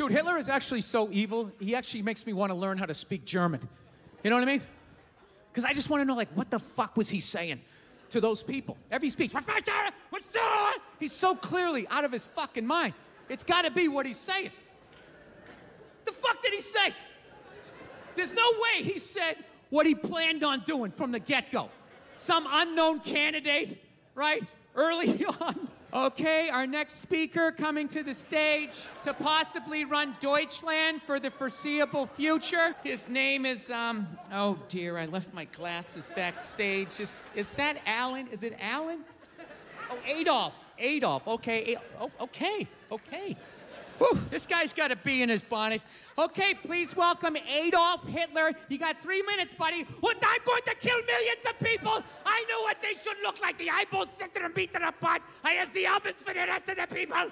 Dude, Hitler is actually so evil, he actually makes me want to learn how to speak German. You know what I mean? Because I just want to know, like, what the fuck was he saying to those people? Every speech, He's so clearly out of his fucking mind. It's got to be what he's saying. The fuck did he say? There's no way he said what he planned on doing from the get go. Some unknown candidate, right? Early on. Okay, our next speaker coming to the stage to possibly run Deutschland for the foreseeable future. His name is, um, oh dear, I left my glasses backstage. Is, is that Alan? Is it Alan? Oh, Adolf. Adolf. Okay. Oh, okay. Okay. Whew, this guy's got a bee in his bonnet. Okay, please welcome Adolf Hitler. You got three minutes, buddy. What I'm going to kill millions of people. Should look like. The eyeballs sit there and beat to the. I have the ovens for the rest of the people.